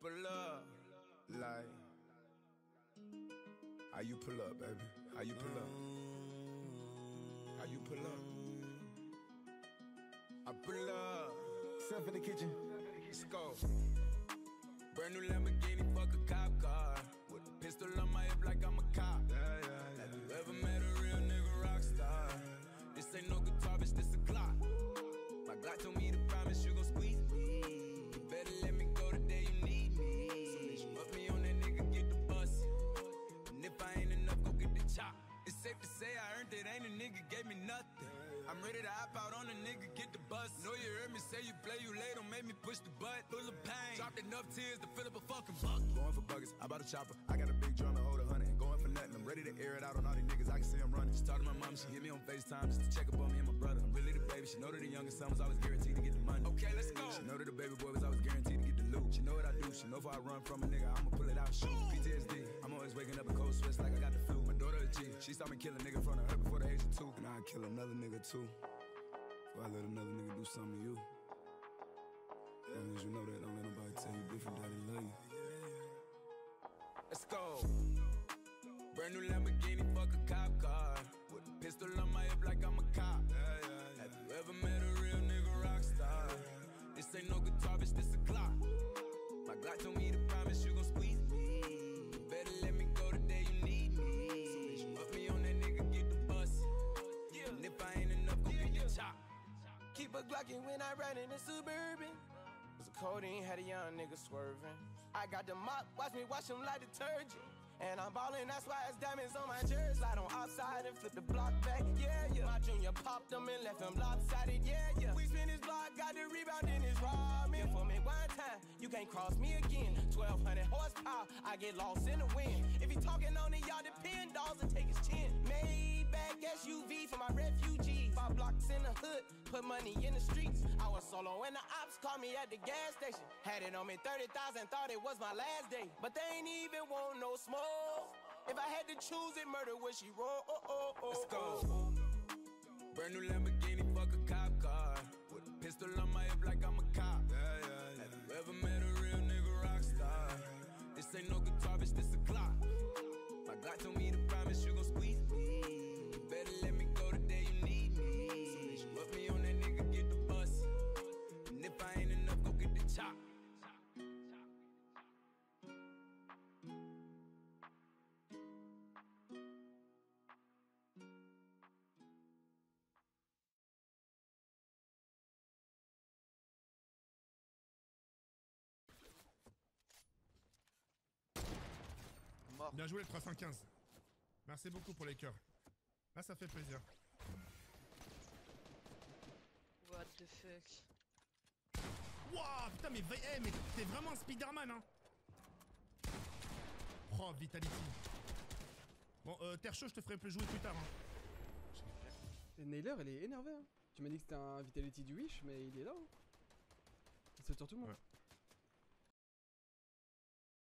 pull up. Like, how you pull up, baby? How you pull up? How you pull up? I pull up. Step in the kitchen. Let's go. Brand new Lamborghini, fuck a cop car. With a pistol on my hip like I'm a cop. Yeah, nigga gave me nothing. I'm ready to hop out on a nigga, get the bus. Know you heard me say you play, you late, don't make me push the butt. Full of pain, dropped enough tears to fill up a fucking bucket. Going for buggers, I bought a chopper. I got a big drum to hold a hundred. Going for nothing, I'm ready to air it out on all these niggas. I can see I'm running. Just talk to my mom, she hit me on FaceTime just to check up on me and my brother. I'm really the baby. She know that the youngest son was always guaranteed to get the money. Okay, let's go. She know that the baby boy was always guaranteed to get the loot. She know what I do. She know if I run from a nigga, I'ma pull it out, shoot. PTSD. I'm always waking up in cold sweats like I got the flu. She saw me kill a nigga in front of her before the age of two. And I'd kill another nigga too. Before I let another nigga do something to you. As long as you know that, don't let nobody tell you different, daddy love you. Let's go. Brand new Lamborghini, fuck a cop car. With a pistol on my hip like I'm a cop. Have you ever met a real nigga rock star? This ain't no guitar, bitch, this a Glock. My Glock told me to promise you gon' squeeze Glockin' when I ride in the Suburban. Was a codeine, had a young nigga swerving. I got the mop, watch me wash him like detergent. And I'm ballin', that's why it's diamonds on my jersey. Slide on outside and flip the block back, yeah, yeah. My junior popped him and left him lopsided, yeah, yeah. We spin his block, got the rebound in his ramen. For me one time, you can't cross me again. 1200 horsepower, I get lost in the wind. If he talking on it, y'all depend, dolls and take his chin. Maybach SUV for my refugees. Five blocks in the hood, put money in the streets. I was solo and the ops called me at the gas station. Had it on me 30,000, thought it was my last day. But they ain't even want no smoke. If I had to choose it, murder would she roll? Oh, oh, oh, Let's go. oh. Brand new Lamborghini, fuck a cop car. With a pistol on my hip like I'm a cop. Have you ever met Bien joué le 315. Merci beaucoup pour les cœurs. Là, ça fait plaisir. What the fuck. Wouah, putain, mais, va- eh, mais t'es vraiment un Spider-Man, hein. Oh, Vitality. Bon, euh, Terre Chaud, je te ferai plus jouer plus tard. Hein. Et Nailer, elle est énervée. Hein. Tu m'as dit que c'était un Vitality du Wish, mais il est là. Hein. Il saute sur tout le monde. Ouais.